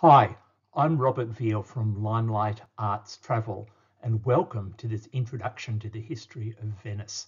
Hi, I'm Robert Veel from Limelight Arts Travel, and welcome to this introduction to the history of Venice.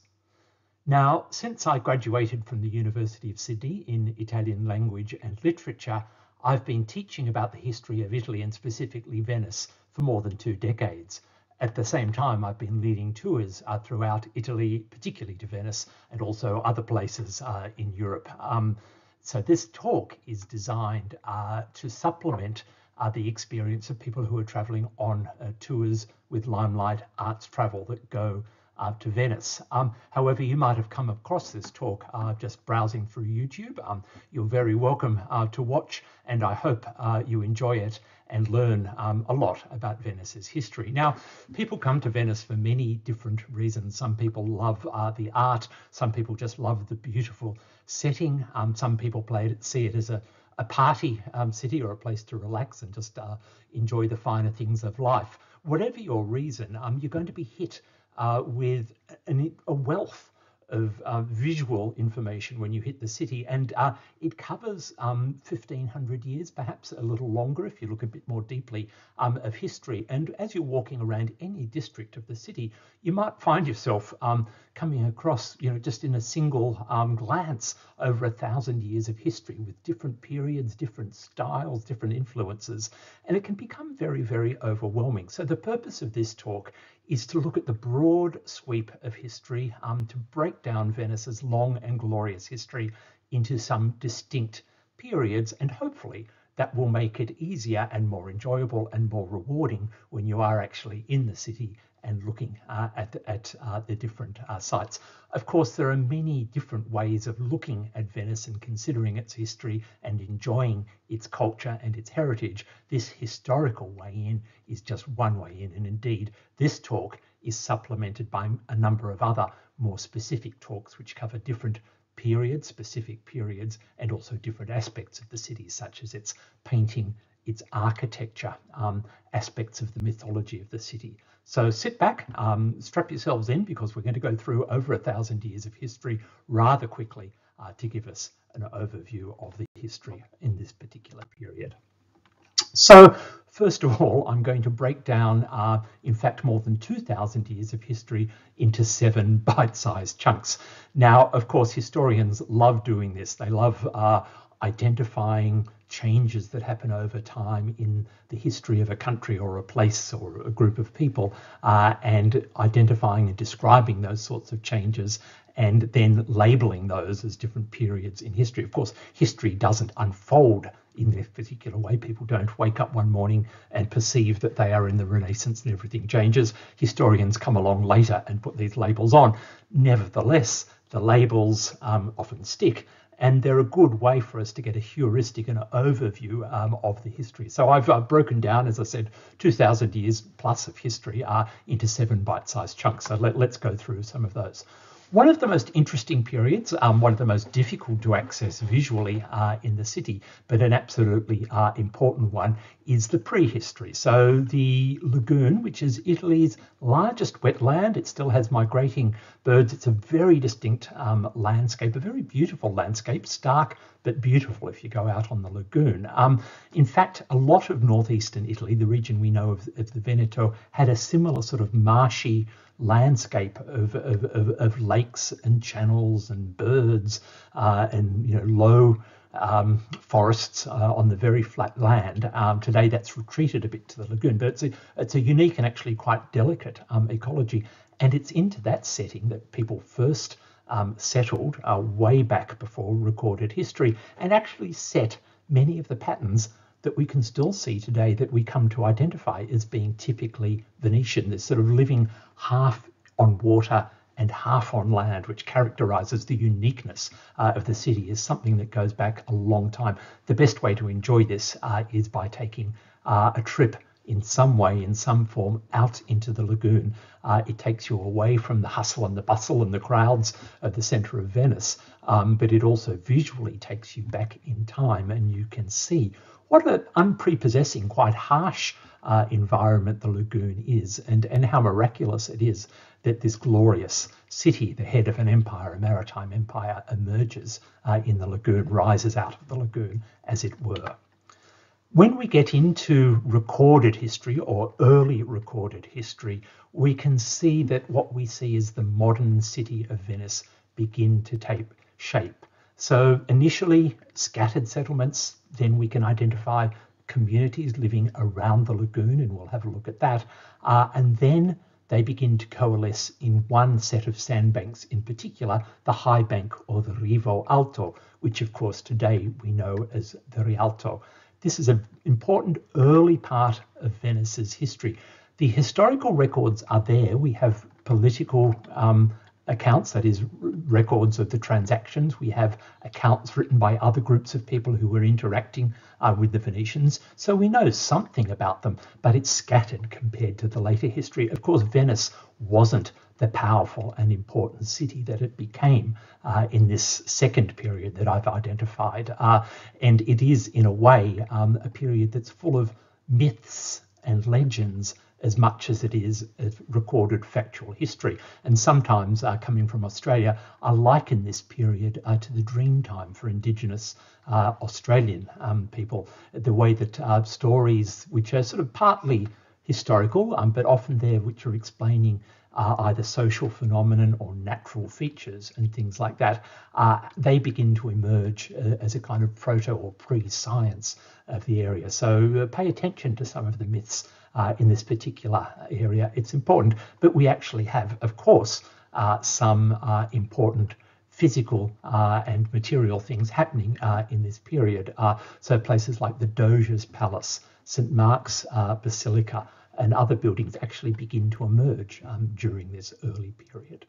Now, since I graduated from the University of Sydney in Italian language and literature, I've been teaching about the history of Italy and specifically Venice for more than two decades. At the same time, I've been leading tours uh, throughout Italy, particularly to Venice, and also other places uh, in Europe. Um, so this talk is designed uh, to supplement uh, the experience of people who are traveling on uh, tours with Limelight Arts Travel that go uh, to Venice. Um, however, you might have come across this talk uh, just browsing through YouTube. Um, you're very welcome uh, to watch, and I hope you enjoy it and learn um, a lot about Venice's history. Now, people come to Venice for many different reasons. Some people love uh, the art, some people just love the beautiful setting, um, some people it, see it as a, a party um, city or a place to relax and just uh, enjoy the finer things of life. Whatever your reason, um, you're going to be hit uh, with an, a wealth of uh, visual information when you hit the city, and uh, it covers um, 1500 years, perhaps a little longer if you look a bit more deeply, um, of history. And as you're walking around any district of the city, you might find yourself um, coming across, you know, just in a single um, glance over a thousand years of history with different periods, different styles, different influences, and it can become very, very overwhelming. So the purpose of this talk is to look at the broad sweep of history, um, to break down Venice's long and glorious history into some distinct periods, and hopefully that will make it easier and more enjoyable and more rewarding when you are actually in the city and looking uh, at, at uh, the different uh, sites. Of course, there are many different ways of looking at Venice and considering its history and enjoying its culture and its heritage. This historical way in is just one way in, and indeed, this talk is supplemented by a number of other more specific talks which cover different periods, specific periods, and also different aspects of the city, such as its painting, its architecture, um, aspects of the mythology of the city. So sit back, um, strap yourselves in because we're going to go through over a thousand years of history rather quickly uh, to give us an overview of the history in this particular period. So first of all, I'm going to break down, uh, in fact, more than 2,000 years of history into seven bite-sized chunks. Now, of course, historians love doing this. They love uh, identifying changes that happen over time in the history of a country or a place or a group of people, uh, and identifying and describing those sorts of changes, and then labeling those as different periods in history. Of course, history doesn't unfold in this particular way. People don't wake up one morning and perceive that they are in the Renaissance and everything changes. Historians come along later and put these labels on. Nevertheless, the labels um, often stick and they're a good way for us to get a heuristic and an overview um, of the history. So I've uh, broken down, as I said, 2,000 years plus of history uh, into seven bite-sized chunks. So let, let's go through some of those. One of the most interesting periods, um, one of the most difficult to access visually uh, in the city, but an absolutely uh, important one, is the prehistory. So the lagoon, which is Italy's largest wetland, it still has migrating birds. It's a very distinct um, landscape, a very beautiful landscape, stark but beautiful if you go out on the lagoon. Um, in fact, a lot of northeastern Italy, the region we know of, of the Veneto, had a similar sort of marshy landscape of, of, of, of lakes and channels and birds uh, and you know low um, forests uh, on the very flat land. Um, today that's retreated a bit to the lagoon, but it's a, it's a unique and actually quite delicate um, ecology. And it's into that setting that people first um, settled uh, way back before recorded history and actually set many of the patterns that we can still see today that we come to identify as being typically Venetian, this sort of living half on water and half on land, which characterizes the uniqueness uh, of the city, is something that goes back a long time. The best way to enjoy this uh, is by taking uh, a trip in some way, in some form, out into the lagoon. Uh, it takes you away from the hustle and the bustle and the crowds of the center of Venice, um, but it also visually takes you back in time and you can see what an unprepossessing, quite harsh uh, environment the lagoon is, and, and how miraculous it is that this glorious city, the head of an empire, a maritime empire, emerges uh, in the lagoon, rises out of the lagoon, as it were. When we get into recorded history or early recorded history, we can see that what we see is the modern city of Venice begin to take shape. So initially scattered settlements, then we can identify communities living around the lagoon, and we'll have a look at that. Uh, and then they begin to coalesce in one set of sandbanks, in particular the high bank or the Rivo Alto, which of course today we know as the Rialto. This is an important early part of Venice's history. The historical records are there. We have political um, accounts, that is, records of the transactions. We have accounts written by other groups of people who were interacting uh, with the Venetians. So we know something about them, but it's scattered compared to the later history. Of course, Venice wasn't the powerful and important city that it became uh, in this second period that I've identified. Uh, and it is, in a way, um, a period that's full of myths and legends as much as it is recorded factual history. And sometimes, uh, coming from Australia, I liken this period uh, to the dream time for Indigenous uh, Australian um, people, the way that uh, stories, which are sort of partly historical, um, but often there, which are explaining uh, either social phenomenon or natural features and things like that, uh, they begin to emerge uh, as a kind of proto or pre-science of the area. So uh, pay attention to some of the myths uh, in this particular area. It's important, but we actually have, of course, uh, some important physical uh, and material things happening uh, in this period. Uh, so places like the Doge's Palace, St. Mark's Basilica, and other buildings actually begin to emerge um, during this early period.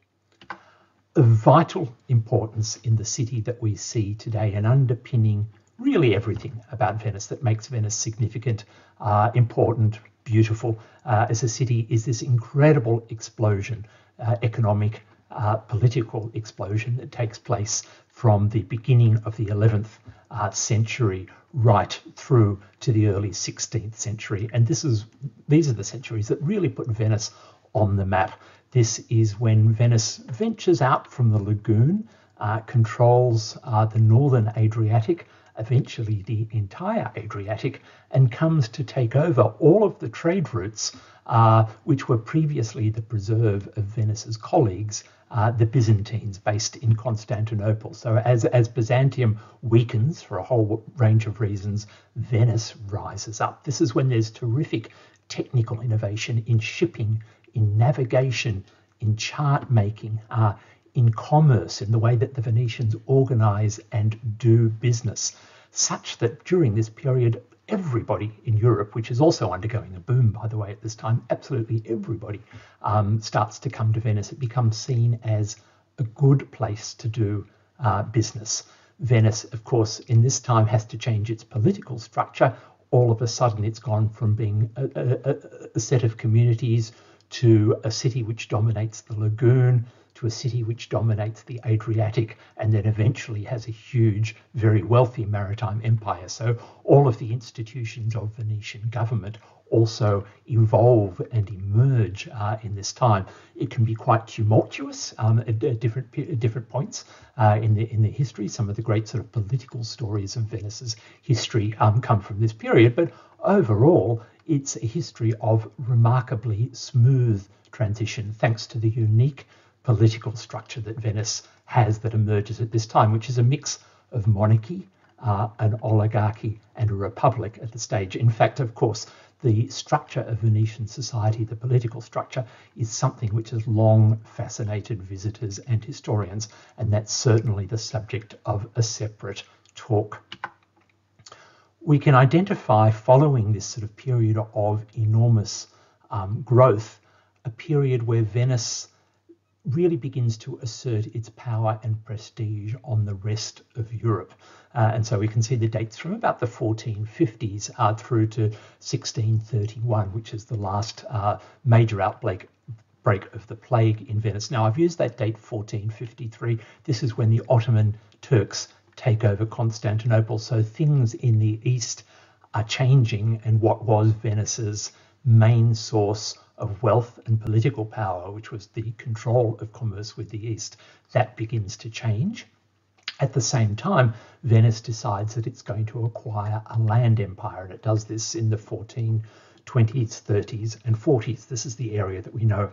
Of vital importance in the city that we see today and underpinning really everything about Venice that makes Venice significant, uh, important, beautiful uh, as a city is this incredible explosion, uh, economic, uh, political explosion that takes place from the beginning of the 11th uh, century right through to the early 16th century. And this is these are the centuries that really put Venice on the map. This is when Venice ventures out from the lagoon, uh, controls uh, the northern Adriatic, eventually the entire Adriatic, and comes to take over all of the trade routes uh, which were previously the preserve of Venice's colleagues uh, the Byzantines based in Constantinople. So as, as Byzantium weakens for a whole range of reasons, Venice rises up. This is when there's terrific technical innovation in shipping, in navigation, in chart making, uh, in commerce, in the way that the Venetians organize and do business, such that during this period, everybody in Europe, which is also undergoing a boom, by the way, at this time, absolutely everybody um, starts to come to Venice. It becomes seen as a good place to do uh, business. Venice, of course, in this time has to change its political structure. All of a sudden, it's gone from being a, a, a set of communities to a city which dominates the lagoon, to a city which dominates the Adriatic and then eventually has a huge, very wealthy maritime empire. So all of the institutions of Venetian government also evolve and emerge uh, in this time. It can be quite tumultuous um, at, at, different at different points uh, in the in the history. Some of the great sort of political stories of Venice's history um, come from this period, but overall, it's a history of remarkably smooth transition, thanks to the unique political structure that Venice has that emerges at this time, which is a mix of monarchy, uh, an oligarchy, and a republic at the stage. In fact, of course, the structure of Venetian society, the political structure, is something which has long fascinated visitors and historians, and that's certainly the subject of a separate talk. We can identify, following this sort of period of enormous um, growth, a period where Venice really begins to assert its power and prestige on the rest of Europe. Uh, and so we can see the dates from about the 1450s uh, through to 1631, which is the last uh, major outbreak break of the plague in Venice. Now, I've used that date 1453. This is when the Ottoman Turks take over Constantinople. So things in the east are changing, and what was Venice's main source of wealth and political power, which was the control of commerce with the East, that begins to change. At the same time, Venice decides that it's going to acquire a land empire, and it does this in the 1420s, 30s, and 40s. This is the area that we know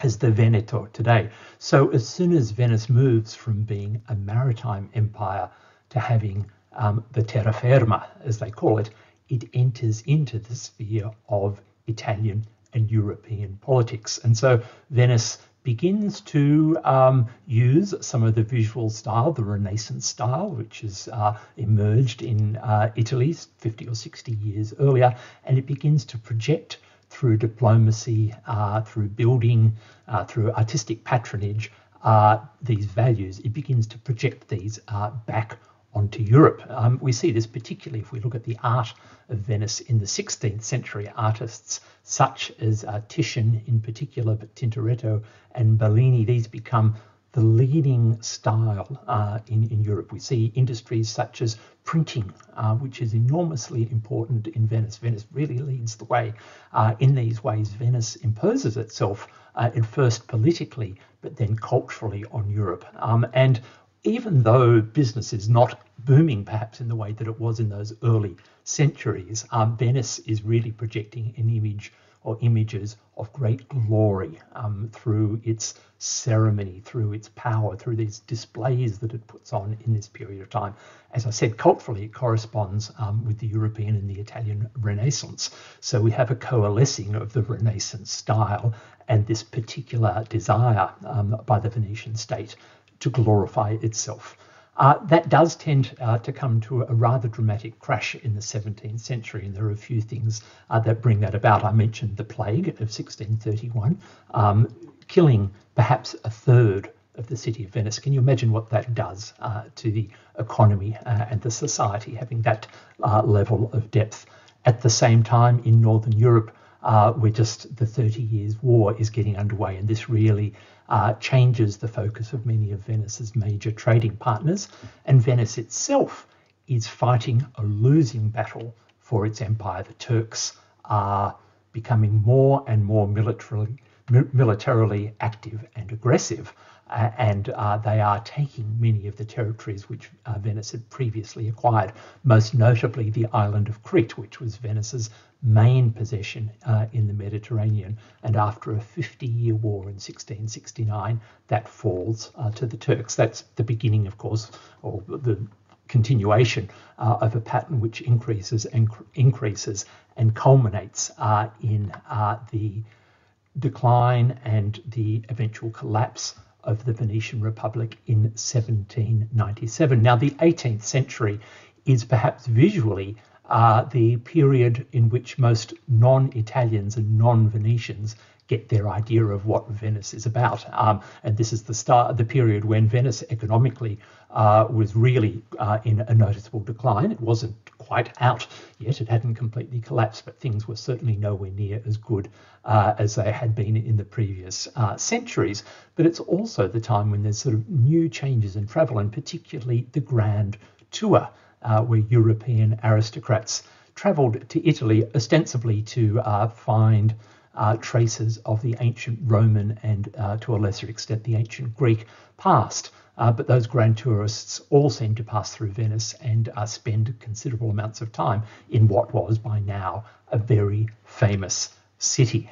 as the Veneto today. So as soon as Venice moves from being a maritime empire to having um, the terraferma, as they call it, it enters into the sphere of Italian and European politics. And so Venice begins to um, use some of the visual style, the Renaissance style, which has uh, emerged in uh, Italy 50 or 60 years earlier, and it begins to project through diplomacy, uh, through building, uh, through artistic patronage, uh, these values. It begins to project these uh, back onto Europe. Um, we see this particularly if we look at the art of Venice in the 16th century. Artists such as uh, Titian, in particular, but Tintoretto and Bellini, these become the leading style uh, in, in Europe. We see industries such as printing, uh, which is enormously important in Venice. Venice really leads the way. Uh, in these ways, Venice imposes itself uh, at first politically, but then culturally on Europe. Um, and even though business is not booming perhaps in the way that it was in those early centuries, um, Venice is really projecting an image or images of great glory um, through its ceremony, through its power, through these displays that it puts on in this period of time. As I said, culturally, it corresponds um, with the European and the Italian Renaissance. So we have a coalescing of the Renaissance style and this particular desire um, by the Venetian state to glorify itself. Uh, that does tend uh, to come to a rather dramatic crash in the 17th century, and there are a few things uh, that bring that about. I mentioned the plague of 1631, um, killing perhaps a third of the city of Venice. Can you imagine what that does uh, to the economy uh, and the society, having that level of depth? At the same time, in Northern Europe, uh, where just the 30 Years' War is getting underway, and this really uh, changes the focus of many of Venice's major trading partners. And Venice itself is fighting a losing battle for its empire. The Turks are becoming more and more militarily, militarily active and aggressive. Uh, and uh, they are taking many of the territories which uh, Venice had previously acquired, most notably the island of Crete, which was Venice's main possession uh, in the Mediterranean. And after a 50 year war in 1669, that falls uh, to the Turks. That's the beginning, of course, or the continuation uh, of a pattern which increases and cr- increases and culminates uh, in uh, the decline and the eventual collapse of the Venetian Republic in 1797. Now, the 18th century is perhaps visually uh, the period in which most non Italians and non Venetians get their idea of what Venice is about. Um, and this is the start, of the period when Venice economically uh, was really uh, in a noticeable decline. It wasn't quite out yet; it hadn't completely collapsed, but things were certainly nowhere near as good uh, as they had been in the previous uh, centuries. But it's also the time when there's sort of new changes in travel, and particularly the Grand Tour uh, where European aristocrats travelled to Italy ostensibly to uh, find uh, traces of the ancient Roman and, uh, to a lesser extent, the ancient Greek past. Uh, but those grand tourists all seem to pass through Venice and uh, spend considerable amounts of time in what was by now a very famous city.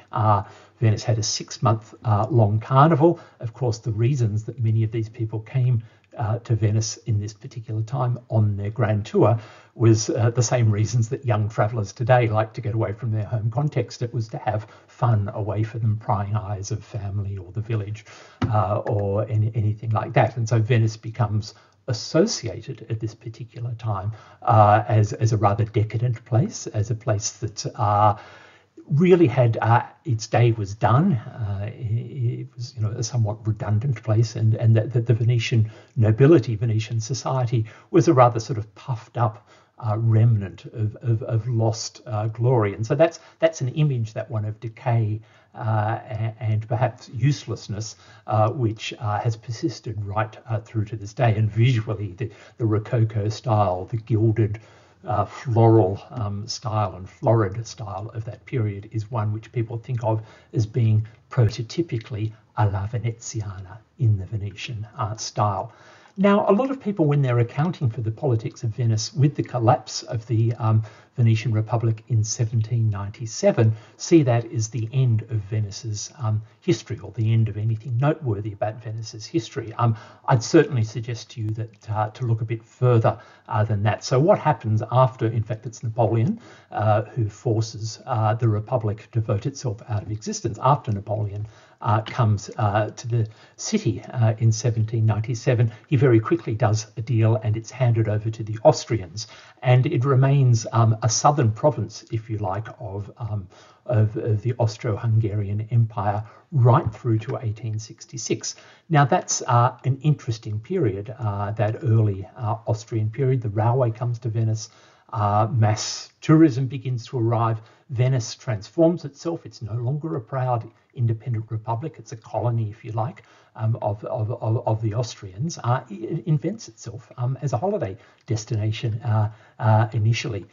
Venice had a six month long carnival. Of course, the reasons that many of these people came uh, to Venice in this particular time on their grand tour was uh, the same reasons that young travellers today like to get away from their home context. It was to have fun away from the prying eyes of family or the village uh, or any, anything like that. And so Venice becomes associated at this particular time uh, as, as a rather decadent place, as a place that uh, really had uh, its day was done. Uh, it, was, you know, a somewhat redundant place, and and that the, the, Venetian nobility, Venetian society, was a rather sort of puffed up uh, remnant of, of, of lost uh, glory, and so that's that's an image that one of decay. Uh, and perhaps uselessness, uh, which has persisted right through to this day. And visually, the, the Rococo style, the gilded uh, floral um, style and florid style of that period is one which people think of as being prototypically alla Veneziana in the Venetian art style. Now, a lot of people, when they're accounting for the politics of Venice with the collapse of the um, Venetian Republic in 1797, see that as the end of Venice's um, history or the end of anything noteworthy about Venice's history. Um, I'd certainly suggest to you that uh, to look a bit further uh, than that. So, what happens after, in fact, it's Napoleon uh, who forces uh, the Republic to vote itself out of existence after Napoleon uh, comes uh, to the city uh, in 1797, he very quickly does a deal and it's handed over to the Austrians. And it remains um, a southern province, if you like, of, um, of, of, the Austro Hungarian Empire right through to 1866. Now, that's uh, an interesting period, uh, that early uh, Austrian period. The railway comes to Venice. Uh, mass tourism begins to arrive. Venice transforms itself. It's no longer a proud independent republic. It's a colony, if you like, um, of, of, of, of, the Austrians. Uh, it invents itself um, as a holiday destination uh, uh initially.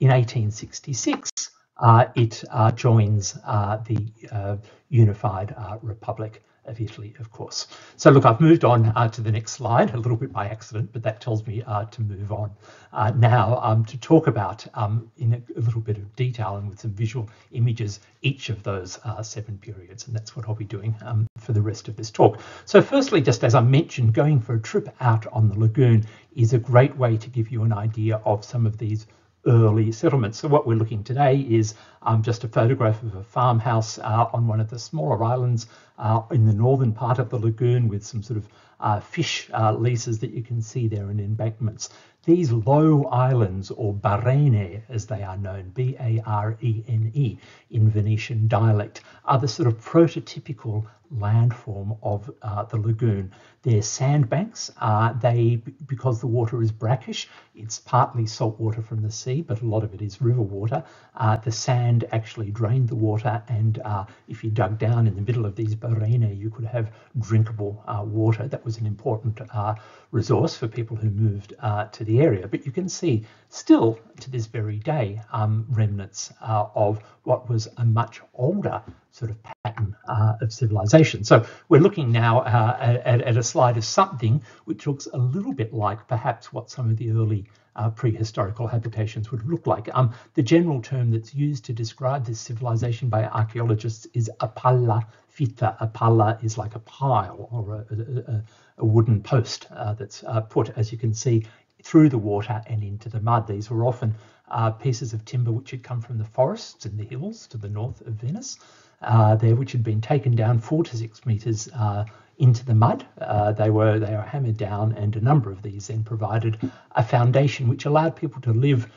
In 1866, uh, it uh, joins the unified republic of Italy, of course. So look, I've moved on uh, to the next slide a little bit by accident, but that tells me uh, to move on uh, now um, to talk about um, in a, a, little bit of detail and with some visual images each of those uh, seven periods, and that's what I'll be doing um, for the rest of this talk. So firstly, just as I mentioned, going for a trip out on the lagoon is a great way to give you an idea of some of these early settlements. So what we're looking today is um, just a photograph of a farmhouse uh, on one of the smaller islands uh, in the northern part of the lagoon with some sort of uh, fish uh, leases that you can see there in embankments. These low islands, or barene as they are known, B A R E N E in Venetian dialect, are the sort of prototypical landform of uh, the lagoon. They're sandbanks. Uh, they, because the water is brackish, it's partly salt water from the sea, but a lot of it is river water. Uh, the sand actually drained the water, and uh, if you dug down in the middle of these barene, you could have drinkable uh, water. That was an important uh, resource for people who moved to the area. But you can see still to this very day um, remnants of what was a much older sort of pattern uh, of civilization. So we're looking now uh, at, at, a slide of something which looks a little bit like perhaps what some of the early uh, prehistorical habitations would look like. Um, the general term that's used to describe this civilization by archaeologists is a palla fita. A is like a pile or a, a, a wooden post uh, that's uh, put, as you can see, through the water and into the mud. These were often uh, pieces of timber which had come from the forests and the hills to the north of Venice there, which had been taken down four to six meters uh, into the mud. Uh, they were they were hammered down, and a number of these then provided a foundation which allowed people to live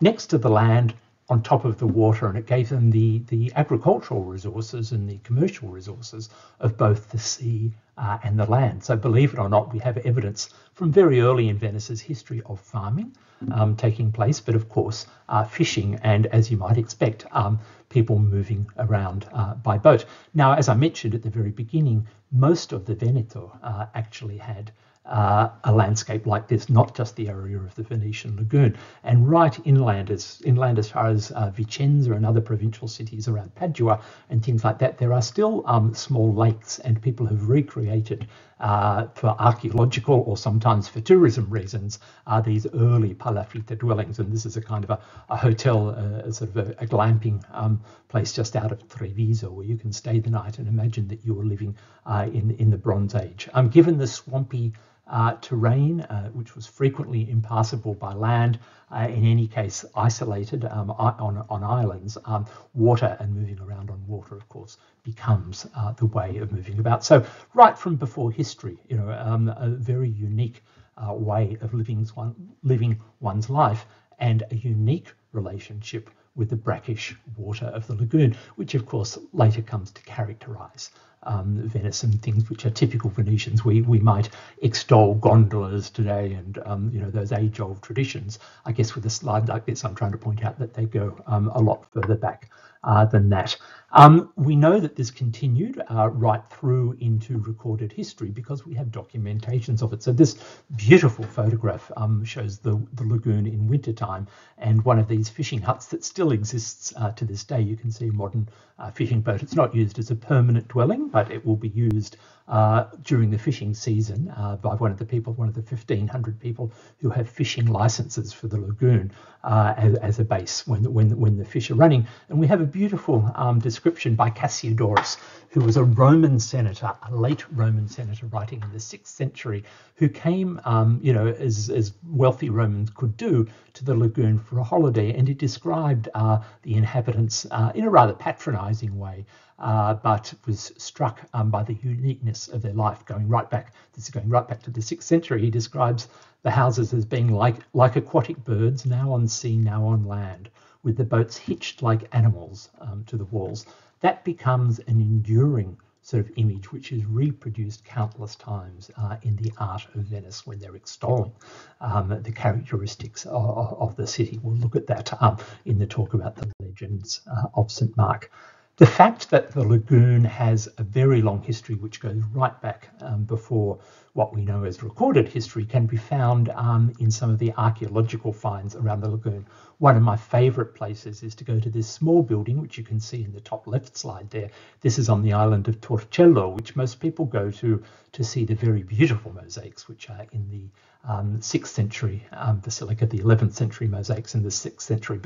next to the land on top of the water, and it gave them the the agricultural resources and the commercial resources of both the sea uh, and the land. So, believe it or not, we have evidence from very early in Venice's history of farming um, taking place, but of course, uh, fishing, and as you might expect, um, people moving around uh, by boat. Now, as I mentioned at the very beginning, most of the Veneto uh, actually had uh, a landscape like this, not just the area of the Venetian lagoon. And right inland, as inland as far as uh, Vicenza and other provincial cities around Padua and things like that, there are still um, small lakes, and people have recreated uh, for archaeological or sometimes for tourism reasons are these early palafitta dwellings. And this is a kind of a, a hotel, uh, a sort of a, a glamping um, place just out of Treviso where you can stay the night and imagine that you are living uh, in, in the Bronze Age. Um, given the swampy uh, terrain, uh, which was frequently impassable by land, uh, in any case isolated um, on, on islands, um, water and moving around on water, of course, becomes uh, the way of moving about. So right from before history, you know, um, a very unique uh, way of living, one, living one's life and a unique relationship with the brackish water of the lagoon, which of course later comes to characterize um, Venice and things which are typical Venetians. We we might extol gondolas today and um, you know those age-old traditions. I guess with a slide like this, I'm trying to point out that they go um, a lot further back uh, than that. Um, we know that this continued uh, right through into recorded history because we have documentations of it. So this beautiful photograph um, shows the, the lagoon in wintertime and one of these fishing huts that still exists uh, to this day. You can see modern uh, fishing boat. It's not used as a permanent dwelling, but it will be used uh, during the fishing season uh, by one of the people, one of the 1,500 people who have fishing licenses for the lagoon uh, as, as, a base when, when, when the fish are running. And we have a beautiful um, description by Cassiodorus, who was a Roman senator, a late Roman senator writing in the sixth century, who came, um, you know, as, as wealthy Romans could do to the lagoon for a holiday. And he described uh, the inhabitants uh, in a rather patronizing way uh, but was struck um, by the uniqueness of their life going right back. This is going right back to the sixth century. He describes the houses as being like like aquatic birds, now on sea, now on land, with the boats hitched like animals um, to the walls. That becomes an enduring sort of image which is reproduced countless times uh, in the art of Venice when they're extolling um, the characteristics of, of, the city. We'll look at that um, in the talk about the legends uh, of St. Mark. The fact that the lagoon has a very long history, which goes right back um, before what we know as recorded history, can be found um, in some of the archaeological finds around the lagoon. One of my favorite places is to go to this small building, which you can see in the top left slide there. This is on the island of Torcello, which most people go to to see the very beautiful mosaics, which are in the um, 6th century um, basilica, the 11th century mosaics in the 6th century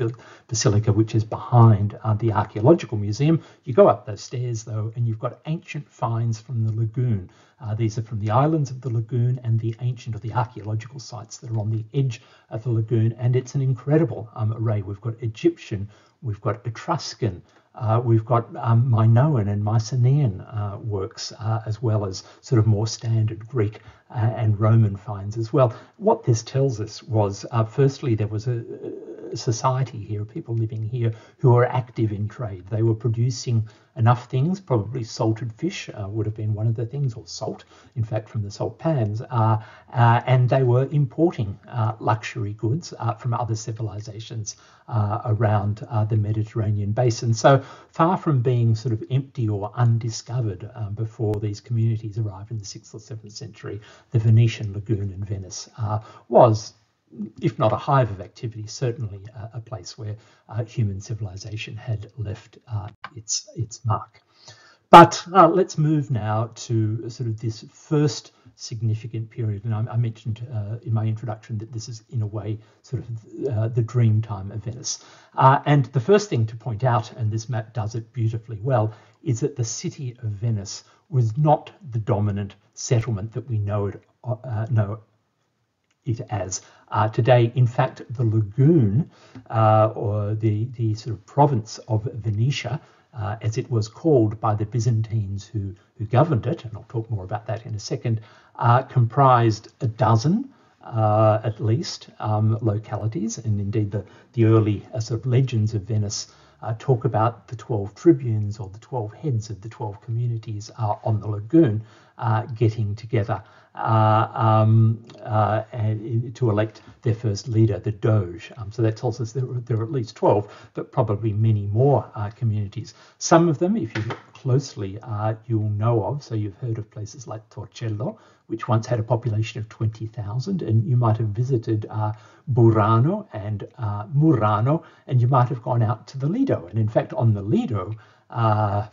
basilica, which is behind uh, the archaeological museum. You go up those stairs though, and you've got ancient finds from the lagoon. Uh, these are from the islands of the lagoon and the ancient or the archaeological sites that are on the edge of the lagoon. And it's an incredible um, array. We've got Egyptian, we've got Etruscan, uh, we've got um, Minoan and Mycenaean uh, works, uh, as well as sort of more standard Greek uh, and Roman finds as well. What this tells us was, uh, firstly, there was a, a, society here, people living here who were active in trade. They were producing enough things, probably salted fish uh, would have been one of the things, or salt, in fact, from the salt pans, uh, uh, and they were importing uh, luxury goods uh, from other civilizations uh, around the Mediterranean basin. So far from being sort of empty or undiscovered um, before these communities arrived in the 6th or 7th century, the Venetian lagoon in Venice was if not a hive of activity, certainly a, a place where uh, human civilization had left uh, its its mark. But uh, let's move now to sort of this first significant period. And I, I mentioned uh, in my introduction that this is, in a way, sort of uh, the dream time of Venice. Uh, and the first thing to point out, and this map does it beautifully well, is that the city of Venice was not the dominant settlement that we know it know it as uh, today. In fact, the lagoon uh, or the, the sort of province of Venetia, uh, as it was called by the Byzantines who, who governed it, and I'll talk more about that in a second, uh, comprised a dozen. Uh, at least um, localities, and indeed the, the early uh, sort of legends of Venice talk about the 12 tribunes or the 12 heads of the 12 communities on the lagoon getting together um, uh, to elect their first leader, the Doge. Um, so that tells us there, there, are at least 12, but probably many more uh, communities. Some of them, if you look closely, uh, you'll know of. So you've heard of places like Torcello, which once had a population of 20,000, and you might have visited uh, Burano and uh, Murano, and you might have gone out to the Lido. And in fact, on the Lido, uh,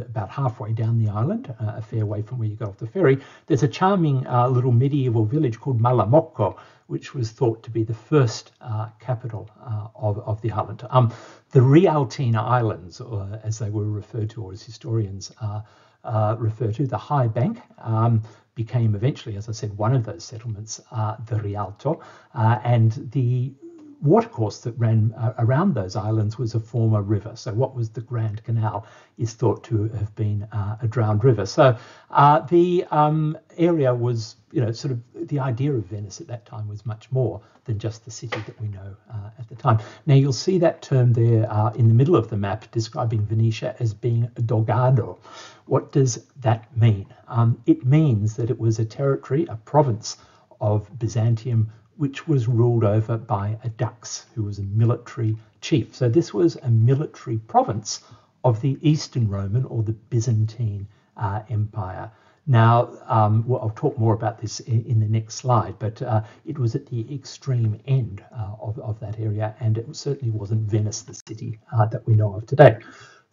about halfway down the island, uh, a fair way from where you got off the ferry, there's a charming uh, little medieval village called Malamocco, which was thought to be the first uh, capital uh, of, of the island. Um, the Rialtine Islands, or as they were referred to, or as historians uh, refer to, the High Bank, um, became eventually, as I said, one of those settlements, the Rialto, and the watercourse that ran uh, around those islands was a former river. So, what was the Grand Canal is thought to have been uh, a drowned river. So, uh, the um, area was, you know, sort of the idea of Venice at that time was much more than just the city that we know uh, at the time. Now, you'll see that term there uh, in the middle of the map describing Venetia as being a dogado. What does that mean? Um, it means that it was a territory, a province of Byzantium which was ruled over by a dux, who was a military chief. So this was a military province of the Eastern Roman or the Byzantine uh, Empire. Now, um, well, I'll talk more about this in, in the next slide, but uh, it was at the extreme end uh, of, of that area, and it certainly wasn't Venice, the city uh, that we know of today.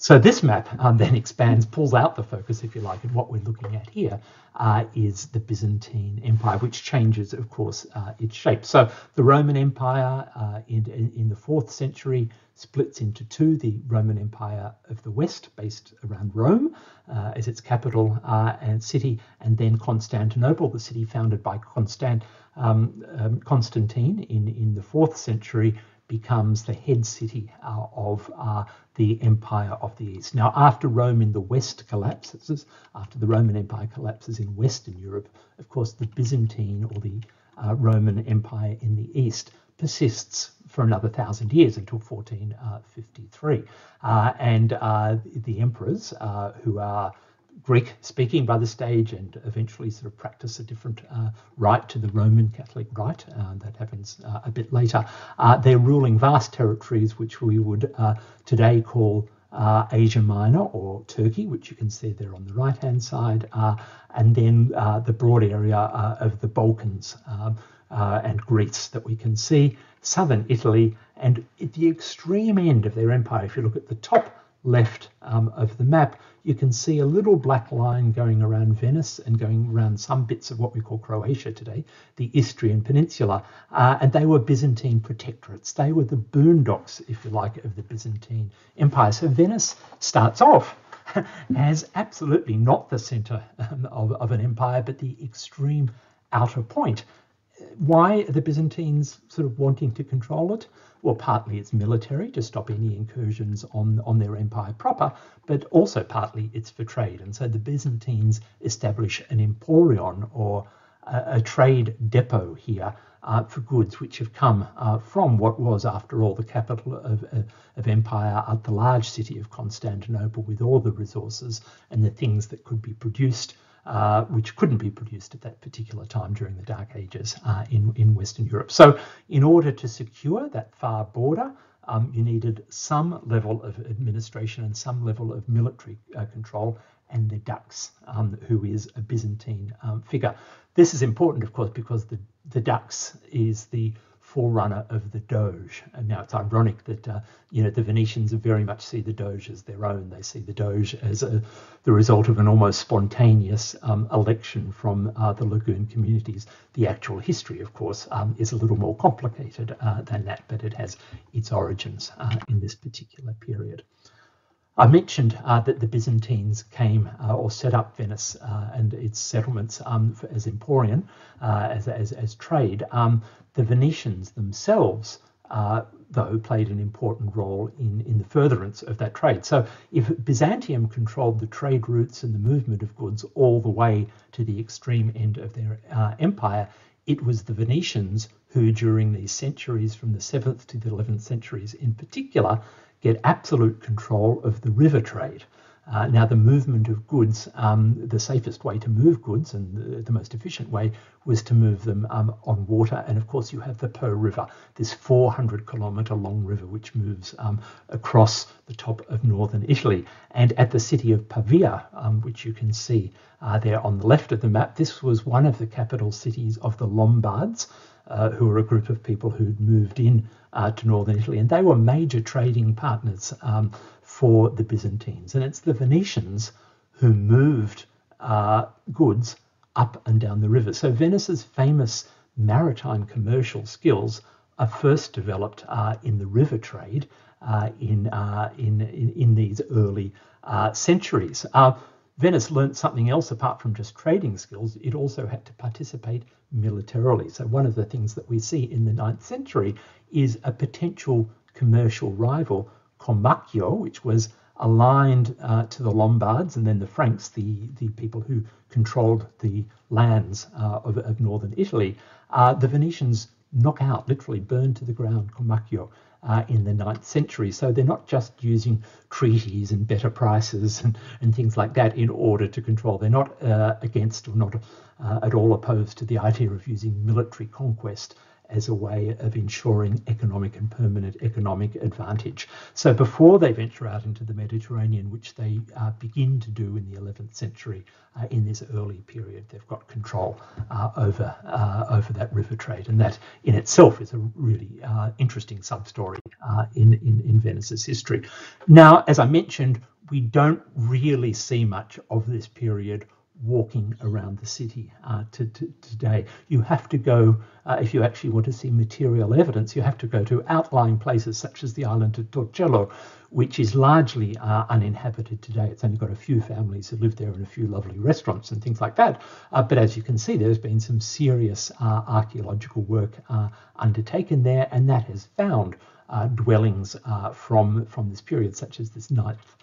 So this map um, then expands, pulls out the focus, if you like, and what we're looking at here uh, is the Byzantine Empire, which changes, of course, uh, its shape. So the Roman Empire uh, in, in the fourth century splits into two: the Roman Empire of the West, based around Rome uh, as its capital uh, and city, and then Constantinople, the city founded by Constant, um, um, Constantine in in the fourth century becomes the head city uh, of uh, the Empire of the East. Now, after Rome in the West collapses, after the Roman Empire collapses in Western Europe, of course, the Byzantine or the uh, Roman Empire in the East persists for another thousand years until 1453. Uh, and uh, the emperors, uh, who are Greek speaking by the stage and eventually sort of practice a different uh, rite to the Roman Catholic rite. Uh, that happens uh, a bit later. Uh, they're ruling vast territories which we would uh, today call uh, Asia Minor or Turkey, which you can see there on the right hand side, and then the broad area of the Balkans um, and Greece that we can see, southern Italy, and at the extreme end of their empire, if you look at the top left um, of the map, you can see a little black line going around Venice and going around some bits of what we call Croatia today, the Istrian Peninsula. Uh, and they were Byzantine protectorates. They were the boondocks, if you like, of the Byzantine Empire. So Venice starts off as absolutely not the center um, of, of an empire, but the extreme outer point. Why are the Byzantines sort of wanting to control it? Well, partly it's military to stop any incursions on, on their empire proper, but also partly it's for trade. And so the Byzantines establish an emporion or a, a trade depot here uh, for goods which have come uh, from what was, after all, the capital of, uh, of empire, at the large city of Constantinople, with all the resources and the things that could be produced uh, which couldn't be produced at that particular time during the Dark Ages uh, in, in Western Europe. So, in order to secure that far border, um, you needed some level of administration and some level of military uh, control, and the Dux, um, who is a Byzantine um, figure. This is important, of course, because the, the Dux is the forerunner of the Doge. And now it's ironic that uh, you know the Venetians very much see the Doge as their own. They see the Doge as a, the result of an almost spontaneous um, election from uh, the lagoon communities. The actual history, of course, um, is a little more complicated uh, than that, but it has its origins uh, in this particular period. I mentioned uh, that the Byzantines came uh, or set up Venice uh, and its settlements um, as emporion, uh, as, as, as, trade. Um, the Venetians themselves, uh, though, played an important role in, in the furtherance of that trade. So, if Byzantium controlled the trade routes and the movement of goods all the way to the extreme end of their uh, empire, it was the Venetians who, during these centuries from the 7th to the 11th centuries in particular, get absolute control of the river trade. Uh, now, the movement of goods, um, the safest way to move goods and the, the most efficient way was to move them um, on water. And of course, you have the Po River, this 400 kilometre long river which moves um, across the top of northern Italy. And at the city of Pavia, um, which you can see uh, there on the left of the map, this was one of the capital cities of the Lombards. Uh, who were a group of people who'd moved in uh, to northern Italy, and they were major trading partners um, for the Byzantines. And it's the Venetians who moved uh, goods up and down the river. So Venice's famous maritime commercial skills are first developed uh, in the river trade uh, in, uh, in, in, in, these early centuries. Venice learnt something else apart from just trading skills. It also had to participate militarily. So, one of the things that we see in the ninth century is a potential commercial rival, Comacchio, which was aligned uh, to the Lombards and then the Franks, the, the people who controlled the lands uh, of, of, northern Italy. Uh, the Venetians knock out, literally burn to the ground, Comacchio uh, in the ninth century. So they're not just using treaties and better prices and, and things like that in order to control. They're not uh, against or not uh, at all opposed to the idea of using military conquest as a way of ensuring economic and permanent economic advantage. So before they venture out into the Mediterranean, which they uh, begin to do in the 11th century, uh, in this early period, they've got control uh, over uh, over that river trade, and that in itself is a really uh, interesting sub-story uh, in, in in Venice's history. Now, as I mentioned, we don't really see much of this period walking around the city uh, to, to, today. You have to go, uh, if you actually want to see material evidence, you have to go to outlying places such as the island of Torcello, which is largely uh, uninhabited today. It's only got a few families who live there and a few lovely restaurants and things like that. Uh, but as you can see, there's been some serious uh, archaeological work uh, undertaken there, and that has found dwellings from, from this period, such as this ninth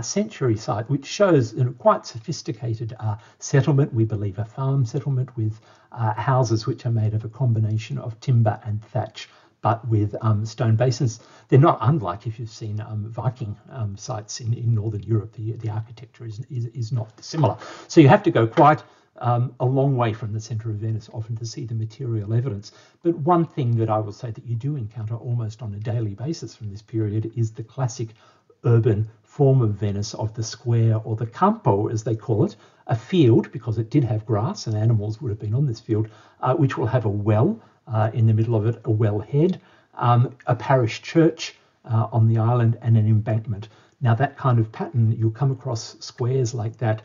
century site, which shows know, quite sophisticated uh, settlement. We believe a farm settlement with uh, houses which are made of a combination of timber and thatch, but with um, stone basins. They're not unlike if you've seen um, Viking um, sites in, in Northern Europe. The, the architecture is, is, is not dissimilar. So you have to go quite um, a long way from the centre of Venice often to see the material evidence. But one thing that I will say that you do encounter almost on a daily basis from this period is the classic urban form of Venice of the square or the campo, as they call it, a field, because it did have grass and animals would have been on this field, uh, which will have a well uh, in the middle of it, a well head, um, a parish church uh, on the island, and an embankment. Now, that kind of pattern, you'll come across squares like that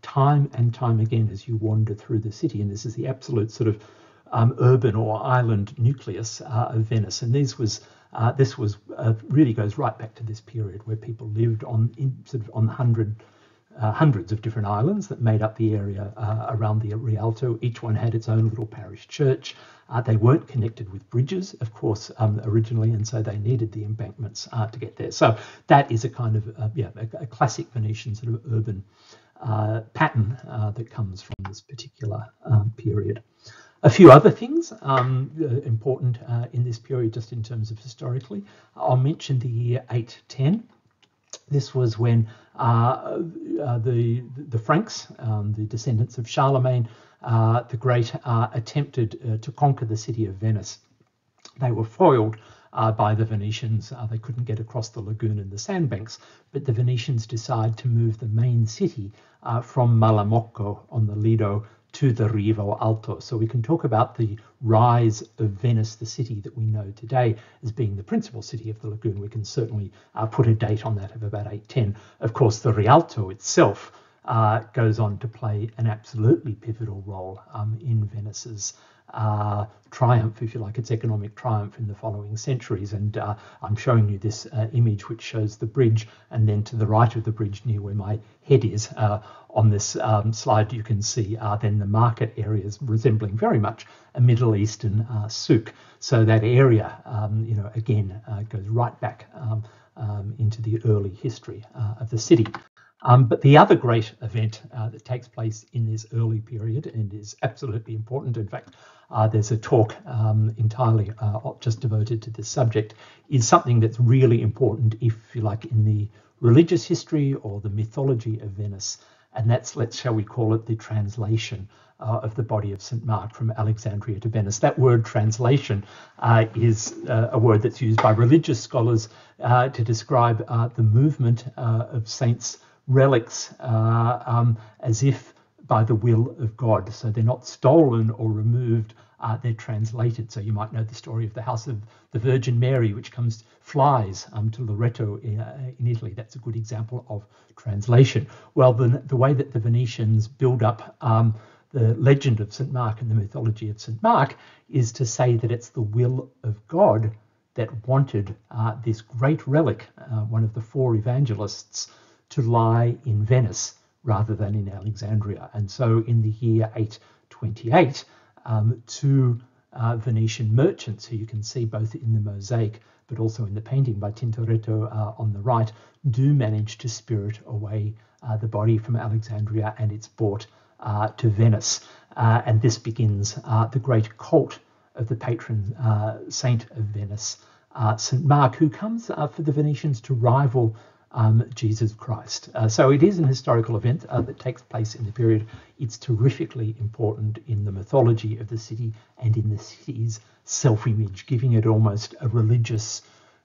time and time again as you wander through the city. And this is the absolute sort of um, urban or island nucleus uh, of Venice. And these was uh, this was uh, really goes right back to this period where people lived on in, sort of on hundred, uh, hundreds of different islands that made up the area uh, around the Rialto. Each one had its own little parish church. Uh, they weren't connected with bridges, of course, um, originally, and so they needed the embankments uh, to get there. So that is a kind of yeah, a, a, classic Venetian sort of urban pattern that comes from this particular um, period. A few other things um, uh, important uh, in this period, just in terms of historically, I'll mention the year 810. This was when uh, uh, the the Franks, um, the descendants of Charlemagne uh, the Great, attempted to conquer the city of Venice. They were foiled uh, by the Venetians. Uh, they couldn't get across the lagoon and the sandbanks, but the Venetians decide to move the main city uh, from Malamocco on the Lido to the Rivo Alto. So we can talk about the rise of Venice, the city that we know today as being the principal city of the lagoon. We can certainly uh, put a date on that of about 810. Of course, the Rialto itself uh, goes on to play an absolutely pivotal role um, in Venice's uh, triumph, if you like, its economic triumph in the following centuries. And uh, I'm showing you this uh, image which shows the bridge, and then to the right of the bridge, near where my head is uh, on this um, slide, you can see uh, then the market areas resembling very much a Middle Eastern uh, souk. So that area, um, you know, again goes right back um, um into the early history of the city. Um, but the other great event uh, that takes place in this early period and is absolutely important, in fact, uh, there's a talk um, entirely uh, just devoted to this subject, is something that's really important, if you like, in the religious history or the mythology of Venice. And that's, let's shall we call it, the translation uh, of the body of St. Mark from Alexandria to Venice. That word translation uh, is uh, a word that's used by religious scholars uh, to describe uh, the movement uh, of saints' relics um, as if by the will of God. So they're not stolen or removed, uh, they're translated. So you might know the story of the house of the Virgin Mary, which comes flies um, to Loreto in, uh, in, Italy. That's a good example of translation. Well, the, the way that the Venetians build up um, the legend of St. Mark and the mythology of St. Mark is to say that it's the will of God that wanted uh, this great relic, uh, one of the four evangelists, to lie in Venice rather than in Alexandria. And so in the year 828, um, two uh, Venetian merchants, who you can see both in the mosaic but also in the painting by Tintoretto uh, on the right, do manage to spirit away uh, the body from Alexandria and it's brought uh, to Venice. Uh, and this begins uh, the great cult of the patron saint of Venice, St. Mark, who comes for the Venetians to rival um, Jesus Christ. Uh, so it is an historical event uh, that takes place in the period. It's terrifically important in the mythology of the city and in the city's self image, giving it almost a religious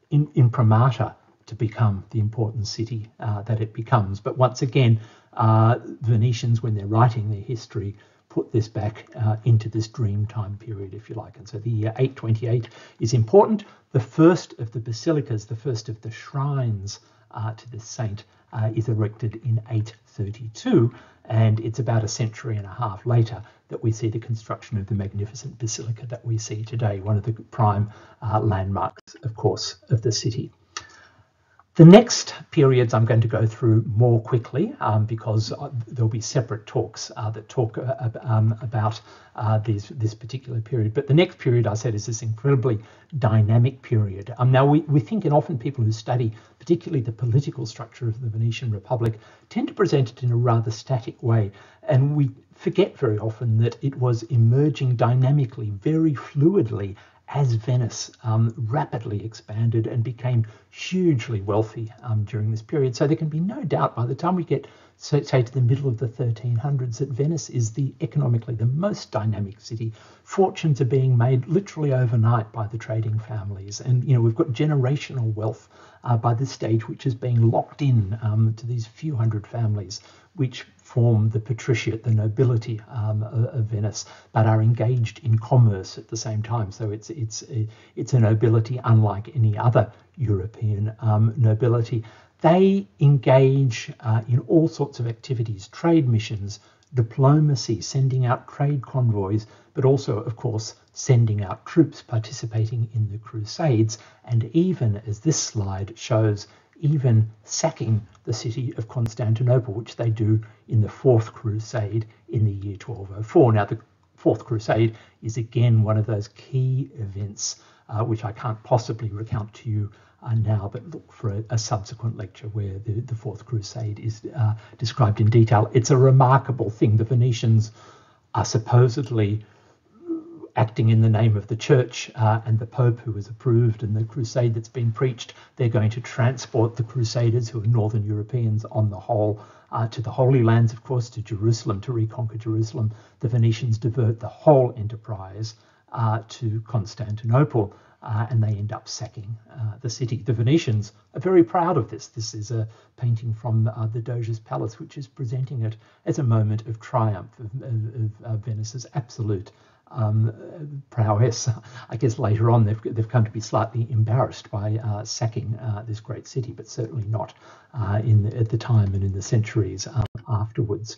in, imprimatur to become the important city uh, that it becomes. But once again, uh, Venetians, when they're writing their history, put this back uh, into this dream time period, if you like. And so the year 828 is important. The first of the basilicas, the first of the shrines uh, to this saint, uh, is erected in 832. And it's about a century and a half later that we see the construction of the magnificent basilica that we see today, one of the prime uh, landmarks, of course, of the city. The next periods I'm going to go through more quickly um, because uh, there'll be separate talks uh, that talk uh, um, about uh, these, this particular period. But the next period I said is this incredibly dynamic period. Um, now we, we think and often people who study particularly the political structure of the Venetian Republic tend to present it in a rather static way. And we forget very often that it was emerging dynamically, very fluidly as Venice um, rapidly expanded and became hugely wealthy um, during this period. So there can be no doubt by the time we get, say, say, to the middle of the 1300s, that Venice is the economically the most dynamic city. Fortunes are being made literally overnight by the trading families, and you know we've got generational wealth uh, by this stage, which is being locked in um, to these few hundred families, which form the patriciate, the nobility um, of, Venice, but are engaged in commerce at the same time. So it's it's it's a nobility unlike any other European um, nobility. They engage uh, in all sorts of activities, trade missions, diplomacy, sending out trade convoys, but also, of course, sending out troops participating in the Crusades, and even as this slide shows, even sacking the city of Constantinople, which they do in the Fourth Crusade in the year 1204. Now, the Fourth Crusade is again one of those key events uh, which I can't possibly recount to you uh, now, but look for a, a, subsequent lecture where the, the Fourth Crusade is uh, described in detail. It's a remarkable thing. The Venetians are supposedly acting in the name of the church uh, and the Pope who has approved and the crusade that's been preached. They're going to transport the crusaders, who are Northern Europeans on the whole, uh, to the Holy Lands, of course, to Jerusalem, to reconquer Jerusalem. The Venetians divert the whole enterprise uh, to Constantinople. Uh, and they end up sacking uh, the city. The Venetians are very proud of this. This is a painting from uh, the Doge's palace, which is presenting it as a moment of triumph of, of, of Venice's absolute um, prowess. I guess later on they've, they've come to be slightly embarrassed by uh, sacking uh, this great city, but certainly not uh, in the, at the time and in the centuries um, afterwards.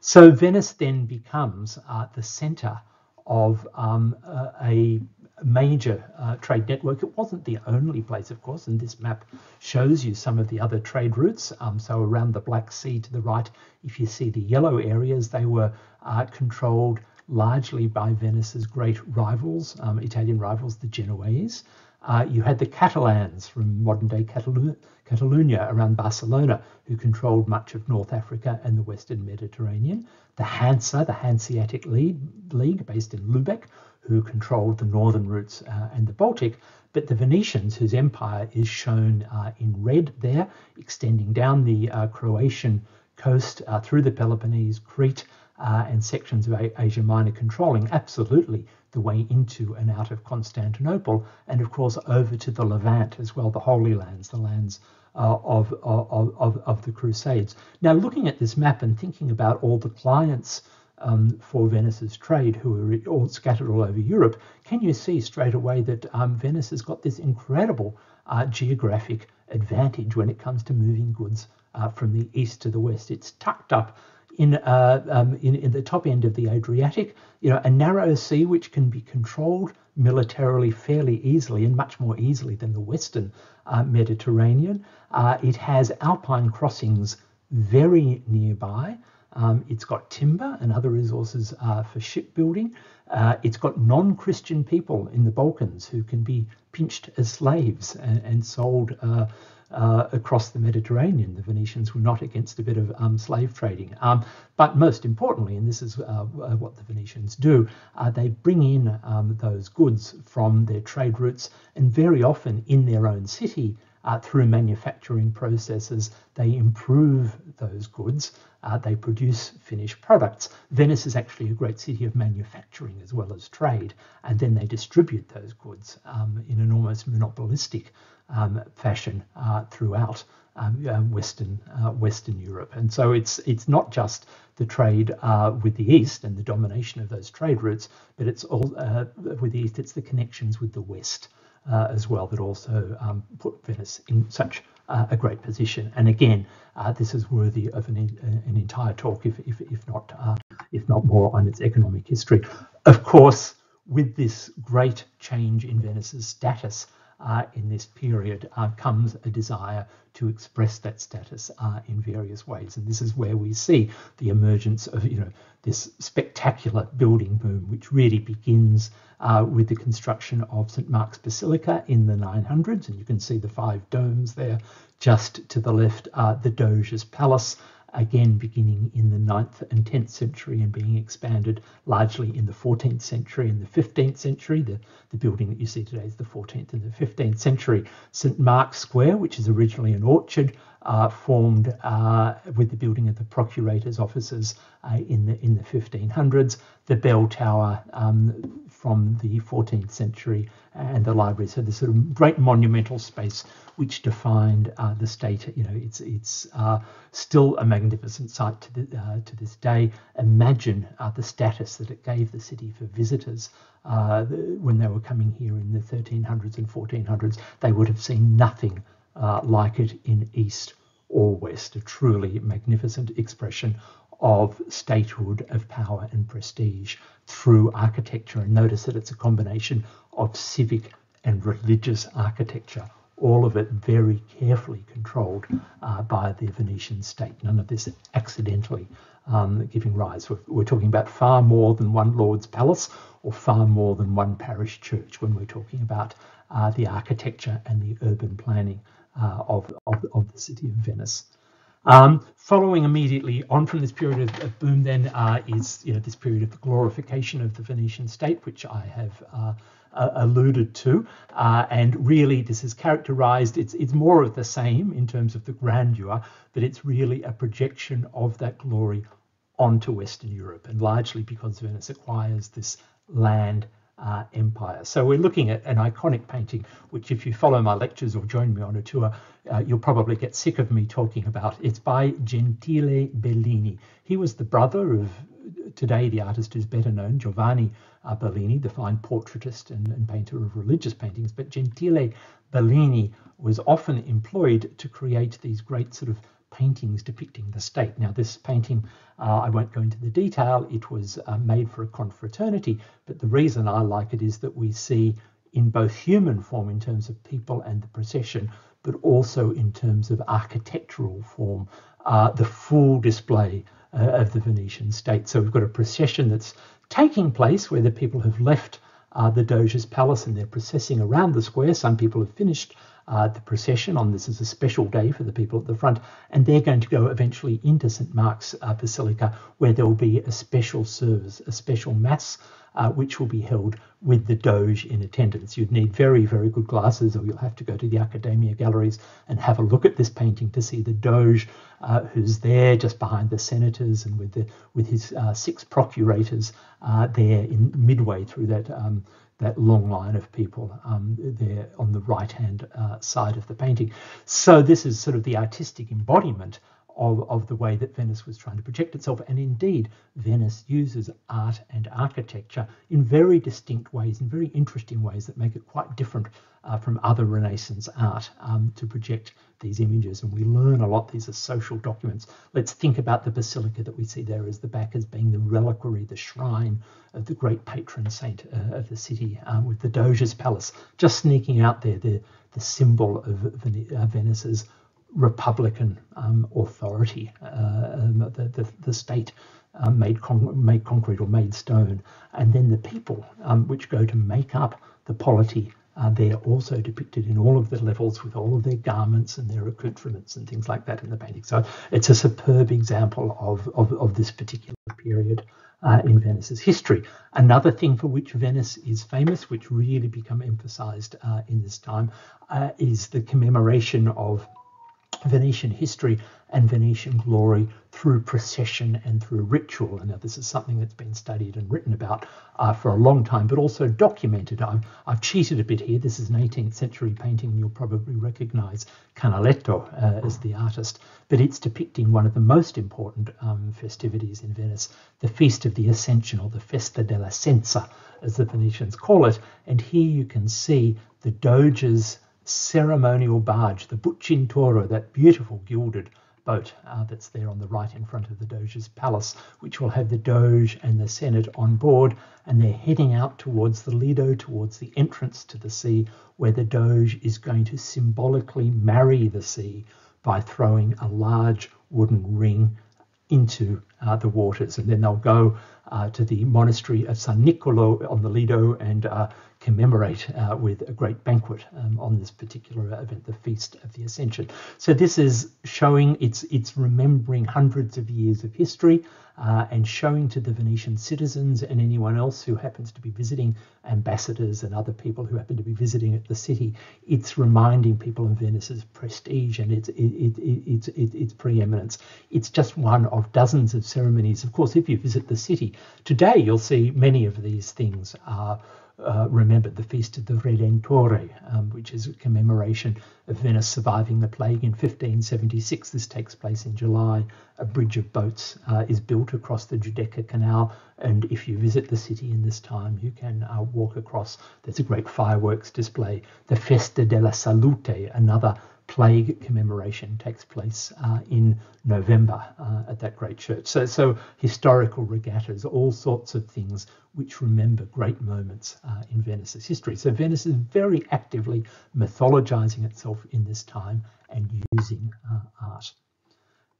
So Venice then becomes uh, the centre of um, a major uh, trade network. It wasn't the only place, of course, and this map shows you some of the other trade routes. Um, so around the Black Sea to the right, if you see the yellow areas, they were uh, controlled largely by Venice's great rivals, um, Italian rivals, the Genoese. Uh, you had the Catalans from modern day Catalonia around Barcelona, who controlled much of North Africa and the Western Mediterranean. The Hansa, the Hanseatic League, League based in Lubeck, who controlled the northern routes uh, and the Baltic. But the Venetians, whose empire is shown uh, in red there, extending down the uh, Croatian coast uh, through the Peloponnese, Crete, uh, and sections of Asia Minor controlling absolutely the way into and out of Constantinople, and of course over to the Levant as well, the Holy Lands, the lands uh, of, of, of, of, the Crusades. Now, looking at this map and thinking about all the clients um, for Venice's trade who are all scattered all over Europe, can you see straight away that um, Venice has got this incredible uh, geographic advantage when it comes to moving goods uh, from the east to the west? It's tucked up in, uh, um, in, in the top end of the Adriatic, you know, a narrow sea which can be controlled militarily fairly easily and much more easily than the Western uh, Mediterranean. Uh, it has alpine crossings very nearby. Um, it's got timber and other resources uh, for shipbuilding. Uh, it's got non Christian people in the Balkans who can be pinched as slaves and, and sold uh, uh, across the Mediterranean. The Venetians were not against a bit of um, slave trading. Um, but most importantly, and this is uh, what the Venetians do, uh, they bring in um, those goods from their trade routes and very often in their own city. Uh, through manufacturing processes, they improve those goods. Uh, they produce finished products. Venice is actually a great city of manufacturing as well as trade, and then they distribute those goods um, in an almost monopolistic um, fashion uh, throughout um, uh, Western uh, Western Europe. And so it's it's not just the trade uh, with the East and the domination of those trade routes, but it's all with the East. It's the connections with the West uh, as well that also um, put Venice in such uh, a great position. And again, this is worthy of an, an entire talk, if if, if not if not more, on its economic history. Of course, with this great change in Venice's status uh, in this period uh, comes a desire to express that status uh, in various ways. And this is where we see the emergence of, you know, this spectacular building boom, which really begins uh, with the construction of St. Mark's Basilica in the 900s. And you can see the five domes there just to the left, uh, the Doge's Palace again beginning in the 9th and 10th century and being expanded largely in the 14th century and the 15th century. The, the building that you see today is the 14th and the 15th century. St. Mark's Square, which is originally an orchard, uh, formed uh, with the building of the procurator's offices uh, in the in the 1500s. The bell tower um, from the 14th century and the library. So this sort of great monumental space which defined uh, the state. You know, it's it's uh, still a magnificent site to the, uh, to this day. Imagine uh, the status that it gave the city for visitors uh, when they were coming here in the 1300s and 1400s. They would have seen nothing uh, like it in East or West. A truly magnificent expression of statehood, of power and prestige through architecture. And notice that it's a combination of civic and religious architecture, all of it very carefully controlled uh, by the Venetian state. None of this accidentally um, giving rise. We're, we're, talking about far more than one Lord's palace or far more than one parish church when we're talking about uh, the architecture and the urban planning uh, of, of, of the city of Venice. Um, following immediately on from this period of, of boom, then uh, is you know this period of the glorification of the Venetian state, which I have uh, uh, alluded to, uh, and really this is characterized. It's it's more of the same in terms of the grandeur, but it's really a projection of that glory onto Western Europe, and largely because Venice acquires this land uh, empire. So we're looking at an iconic painting, which if you follow my lectures or join me on a tour, uh, you'll probably get sick of me talking about. It's by Gentile Bellini. He was the brother of, today the artist is better known, Giovanni uh, Bellini, the fine portraitist and, and painter of religious paintings. But Gentile Bellini was often employed to create these great sort of paintings depicting the state. Now, this painting, uh, I won't go into the detail, it was uh, made for a confraternity, but the reason I like it is that we see in both human form in terms of people and the procession, but also in terms of architectural form, uh, the full display uh, of the Venetian state. So we've got a procession that's taking place where the people have left uh, the Doge's palace and they're processing around the square. Some people have finished uh, the procession on this is a special day for the people at the front, and they're going to go eventually into St Mark's uh, Basilica, where there will be a special service, a special mass, uh, which will be held with the Doge in attendance. You'd need very, very good glasses, or you'll have to go to the Accademia galleries and have a look at this painting to see the Doge, uh, who's there just behind the senators and with the with his uh, six procurators uh, there in midway through that. Um, that long line of people um, there on the right hand uh, side of the painting. So this is sort of the artistic embodiment of, of the way that Venice was trying to project itself. And indeed, Venice uses art and architecture in very distinct ways, in very interesting ways that make it quite different uh, from other Renaissance art um, to project these images. And we learn a lot. These are social documents. Let's think about the basilica that we see there as the back as being the reliquary, the shrine of the great patron saint uh, of the city um, with the Doge's palace just sneaking out there, the, the symbol of uh, Venice's republican um, authority, uh, um, the, the, the, state um, made, con- made concrete or made stone, and then the people um, which go to make up the polity. Uh, they're also depicted in all of the levels with all of their garments and their accoutrements and things like that in the painting. So it's a superb example of, of, of this particular period uh, in Venice's history. Another thing for which Venice is famous, which really become emphasized uh, in this time, uh, is the commemoration of Venetian history and Venetian glory through procession and through ritual. And now this is something that's been studied and written about uh, for a long time, but also documented. I've, I've, cheated a bit here. This is an 18th century painting. And you'll probably recognize Canaletto uh, as the artist, but it's depicting one of the most important um, festivities in Venice, the Feast of the Ascension, or the Festa della Sensa, as the Venetians call it. And here you can see the Doge's ceremonial barge, the Bucintoro, that beautiful gilded boat uh, that's there on the right in front of the Doge's palace, which will have the Doge and the Senate on board, and they're heading out towards the Lido, towards the entrance to the sea, where the Doge is going to symbolically marry the sea by throwing a large wooden ring into uh, the waters. And then they'll go to the monastery of San Nicolo on the Lido and uh, commemorate uh, with a great banquet um, on this particular event, the Feast of the Ascension. So this is showing, it's, it's remembering hundreds of years of history uh, and showing to the Venetian citizens and anyone else who happens to be visiting, ambassadors and other people who happen to be visiting at the city, it's reminding people of Venice's prestige and its, it, it, it, its, its preeminence. It's just one of dozens of ceremonies. Of course, if you visit the city today, you'll see many of these things are uh, remembered the Feast of the Redentore, um, which is a commemoration of Venice surviving the plague in 1576. This takes place in July. A bridge of boats uh, is built across the Giudecca Canal, and if you visit the city in this time, you can uh, walk across. There's a great fireworks display. The Festa della Salute, another plague commemoration takes place uh, in November uh, at that great church. So, so historical regattas, all sorts of things which remember great moments uh, in Venice's history. So Venice is very actively mythologizing itself in this time and using uh, art.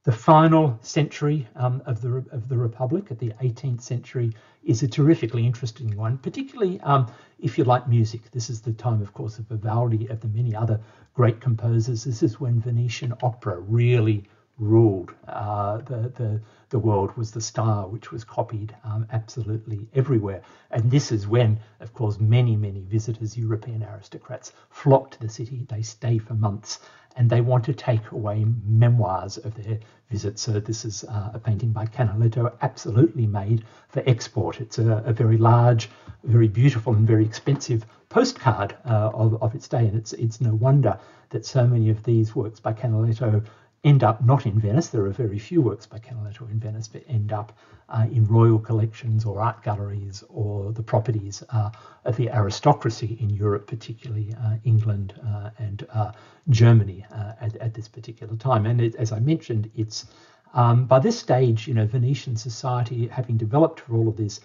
The final century um, of the of the Republic, at the 18th century, is a terrifically interesting one, particularly um, if you like music. This is the time, of course, of Vivaldi, of the many other great composers. This is when Venetian opera really ruled. Uh, the, the, the world was the style which was copied um, absolutely everywhere. And this is when, of course, many, many visitors, European aristocrats, flock to the city. They stay for months and they want to take away memoirs of their visit. So this is uh, a painting by Canaletto, absolutely made for export. It's a, a very large, very beautiful, and very expensive postcard uh, of, of its day. And it's, it's no wonder that so many of these works by Canaletto end up not in Venice. There are very few works by Canaletto in Venice, but end up uh, in royal collections or art galleries or the properties uh, of the aristocracy in Europe, particularly uh, England uh, and uh, Germany uh, at, at, this particular time. And it, as I mentioned, it's um, by this stage, you know, Venetian society, having developed for all of this,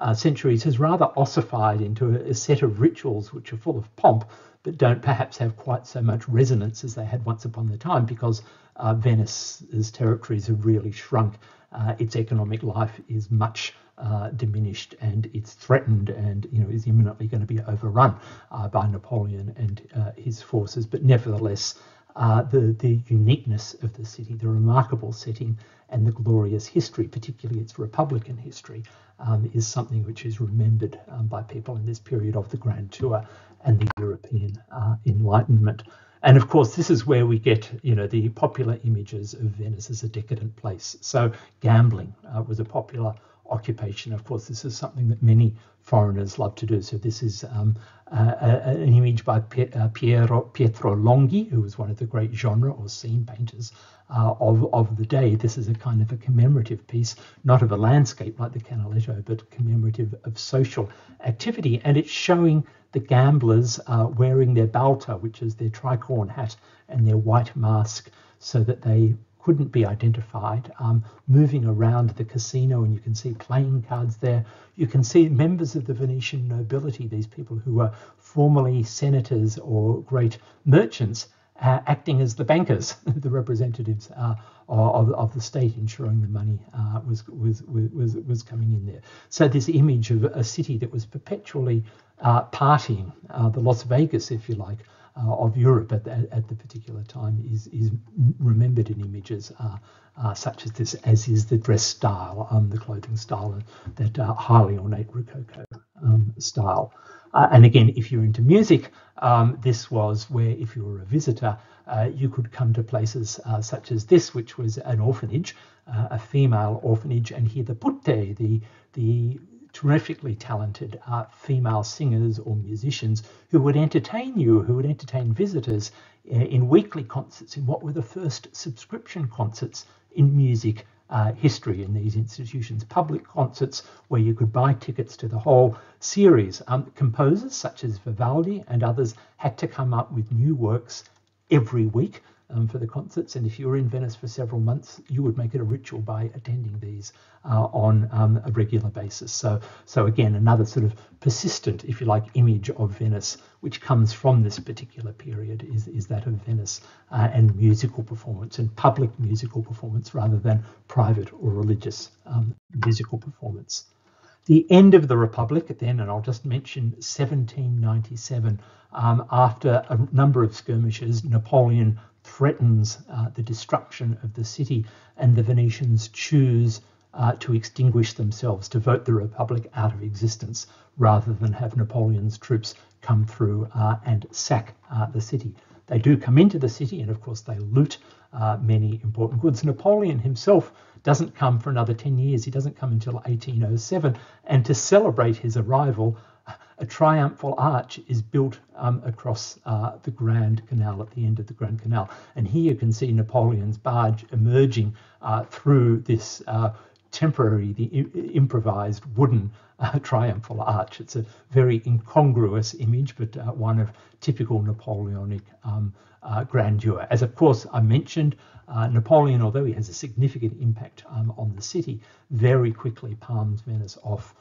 uh, centuries has rather ossified into a, a, set of rituals which are full of pomp, but don't perhaps have quite so much resonance as they had once upon the time because uh, Venice's territories have really shrunk. Uh, its economic life is much uh, diminished and it's threatened and you know is imminently going to be overrun uh, by Napoleon and uh, his forces. But nevertheless, uh, the, the uniqueness of the city, the remarkable setting, and the glorious history, particularly its Republican history, um, is something which is remembered um, by people in this period of the Grand Tour and the European uh, Enlightenment. And of course, this is where we get, you know, the popular images of Venice as a decadent place. So gambling uh, was a popular occupation. Of course, this is something that many foreigners love to do. So this is um, uh, an image by uh, Piero, Pietro Longhi, who was one of the great genre or scene painters uh, of, of the day. This is a kind of a commemorative piece, not of a landscape like the Canaletto, but commemorative of social activity. And it's showing the gamblers uh, wearing their bauta, which is their tricorn hat, and their white mask, so that they couldn't be identified, um, moving around the casino, and you can see playing cards there. You can see members of the Venetian nobility, these people who were formerly senators or great merchants, uh, acting as the bankers, the representatives uh, of, of the state, ensuring the money uh, was, was, was, was coming in there. So, this image of a city that was perpetually uh, partying, uh, the Las Vegas, if you like, uh, of Europe at the, at the particular time is, is remembered in images such as this, as is the dress style, um, the clothing style, that uh, highly ornate Rococo um, style. Uh, and again, if you're into music, um, this was where, if you were a visitor, uh, you could come to places uh, such as this, which was an orphanage, uh, a female orphanage, and hear the putte, the the terrifically talented uh, female singers or musicians who would entertain you, who would entertain visitors uh, in weekly concerts in what were the first subscription concerts in music uh, history in these institutions, public concerts where you could buy tickets to the whole series. Um, composers such as Vivaldi and others had to come up with new works every week um, for the concerts. And if you were in Venice for several months, you would make it a ritual by attending these uh, on um, a regular basis. So, so again, another sort of persistent, if you like, image of Venice, which comes from this particular period, is, is that of Venice uh, and musical performance and public musical performance rather than private or religious um, musical performance. The end of the Republic, then, and I'll just mention 1797, um, after a number of skirmishes, Napoleon threatens uh, the destruction of the city, and the Venetians choose uh, to extinguish themselves, to vote the Republic out of existence, rather than have Napoleon's troops come through uh, and sack uh, the city. They do come into the city, and of course, they loot uh, many important goods. Napoleon himself doesn't come for another 10 years, he doesn't come until 1807, and to celebrate his arrival, a triumphal arch is built um, across uh, the Grand Canal at the end of the Grand Canal. And here you can see Napoleon's barge emerging uh, through this uh, temporary, the improvised wooden uh, triumphal arch. It's a very incongruous image, but uh, one of typical Napoleonic um, uh, grandeur. As of course I mentioned, Napoleon, although he has a significant impact um, on the city, very quickly palms Venice off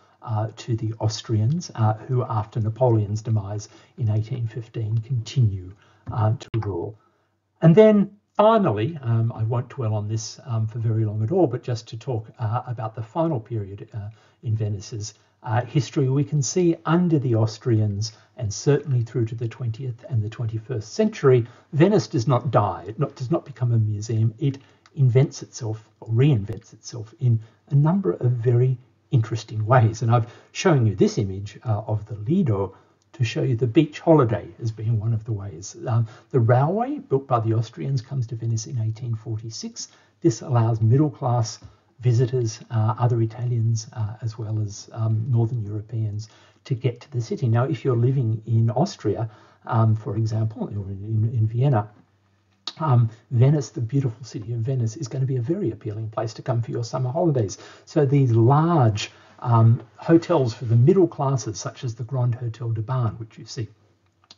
to the Austrians, uh, who, after Napoleon's demise in 1815, continue uh, to rule. And then finally, um, I won't dwell on this um, for very long at all, but just to talk uh, about the final period uh, in Venice's uh, history, we can see under the Austrians and certainly through to the 20th and the 21st century, Venice does not die, it not, does not become a museum, it invents itself or reinvents itself in a number of very interesting ways. And I've shown you this image uh, of the Lido to show you the beach holiday as being one of the ways. Um, the railway, built by the Austrians, comes to Venice in 1846. This allows middle class visitors, uh, other Italians, uh, as well as um, Northern Europeans, to get to the city. Now, if you're living in Austria, um, for example, or in, in Vienna, um, Venice, the beautiful city of Venice, is going to be a very appealing place to come for your summer holidays. So these large um, hotels for the middle classes, such as the Grand Hotel des Bains, which you see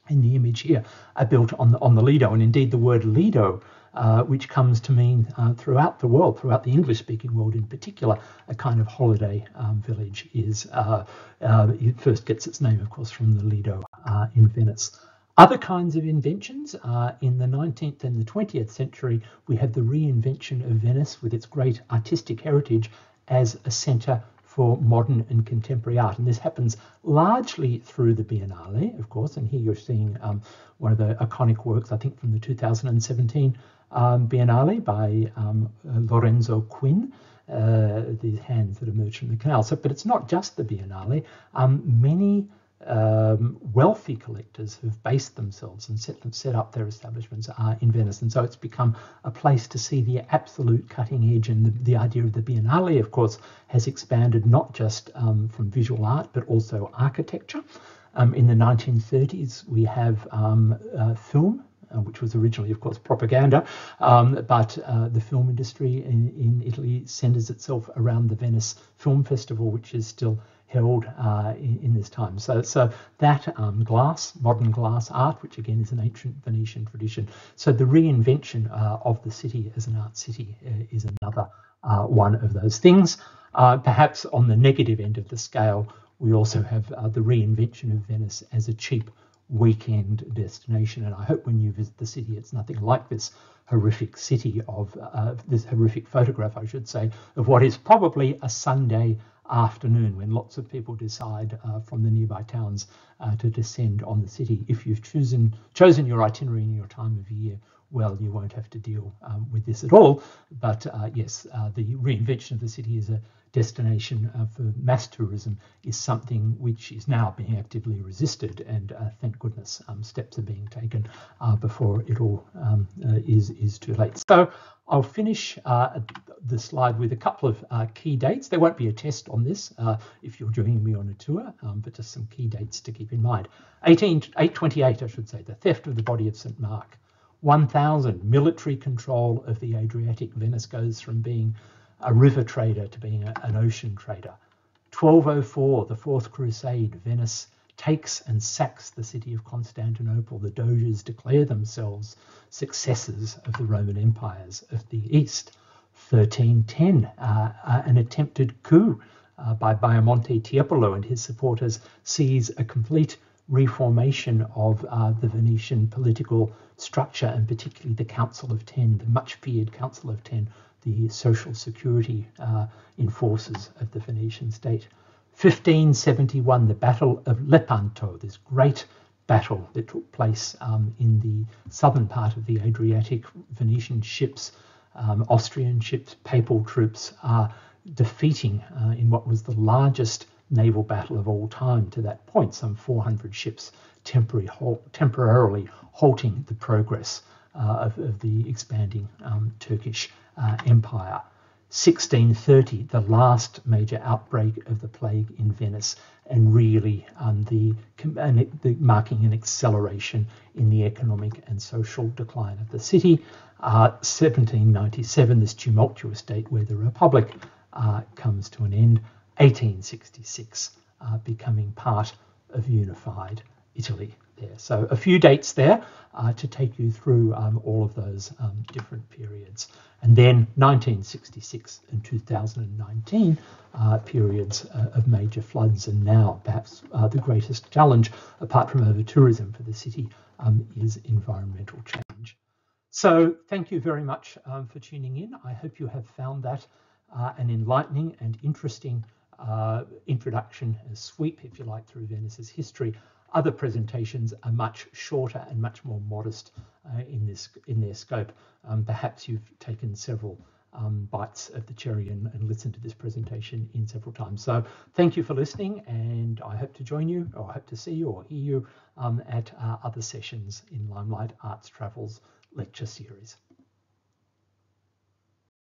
in the image here, are built on the, on the Lido. And indeed, the word Lido, uh, which comes to mean uh, throughout the world, throughout the English-speaking world in particular, a kind of holiday um, village, is uh, uh it first gets its name, of course, from the Lido uh, in Venice. Other kinds of inventions uh, in the 19th and the 20th century, we have the reinvention of Venice with its great artistic heritage as a centre for modern and contemporary art. And this happens largely through the Biennale, of course. And here you're seeing um, one of the iconic works, I think, from the 2017 um, Biennale by um, Lorenzo Quinn. Uh, the hands that emerge from the canal. So, but it's not just the Biennale. Um, many um, wealthy collectors who've based themselves and set them, set up their establishments are in Venice, and so it's become a place to see the absolute cutting edge. And the, the idea of the Biennale, of course, has expanded not just um, from visual art but also architecture. Um, in the 1930s, we have um, uh, film uh, which was originally, of course, propaganda. Um, but uh, the film industry in, in, Italy centers itself around the Venice Film Festival, which is still held uh, in, in, this time. So, so that um, glass, modern glass art, which again is an ancient Venetian tradition. So the reinvention uh, of the city as an art city uh, is another uh, one of those things. Uh, perhaps on the negative end of the scale, we also have uh, the reinvention of Venice as a cheap weekend destination. And I hope when you visit the city, it's nothing like this horrific city of uh, this horrific photograph, I should say, of what is probably a Sunday afternoon when lots of people decide uh, from the nearby towns uh, to descend on the city. If you've chosen chosen your itinerary and your time of year well, you won't have to deal um, with this at all. But uh, yes, uh, the reinvention of the city is a destination uh, for mass tourism is something which is now being actively resisted, and uh, thank goodness um, steps are being taken uh, before it all um, uh, is is too late. So I'll finish the slide with a couple of key dates. There won't be a test on this if you're joining me on a tour, um, but just some key dates to keep in mind. 18, 828, I should say, the theft of the body of St Mark. 1000 military control of the Adriatic. Venice goes from being a river trader to being a, an ocean trader. 1204, the Fourth Crusade, Venice takes and sacks the city of Constantinople. The Doges declare themselves successors of the Roman empires of the East. 1310, uh, uh, an attempted coup uh, by Bajamonte Tiepolo and his supporters sees a complete reformation of uh, the Venetian political structure, and particularly the Council of Ten, the much feared Council of Ten, the social security uh, enforcers of the Venetian state. 1571, the Battle of Lepanto, this great battle that took place um, in the southern part of the Adriatic. Venetian ships, um, Austrian ships, papal troops are defeating uh, in what was the largest naval battle of all time to that point, some 400 ships temporary halt, temporarily halting the progress uh, of, of, the expanding um, Turkish uh, empire. 1630, the last major outbreak of the plague in Venice, and really um, the, and the, marking an acceleration in the economic and social decline of the city. Uh, 1797, this tumultuous date where the Republic uh, comes to an end. 1866 uh, becoming part of unified Italy there. So a few dates there uh, to take you through um, all of those um, different periods. And then 1966 and 2019 uh, periods uh, of major floods. And now perhaps uh, the greatest challenge, apart from over tourism for the city, um, is environmental change. So thank you very much um, for tuning in. I hope you have found that uh, an enlightening and interesting uh, introduction, a sweep, if you like, through Venice's history. Other presentations are much shorter and much more modest uh, in this in their scope. Um, perhaps you've taken several um, bites of the cherry and, and, listened to this presentation in several times. So thank you for listening, and I hope to join you, or I hope to see you or hear you um, at uh, other sessions in Limelight Arts Travels lecture series.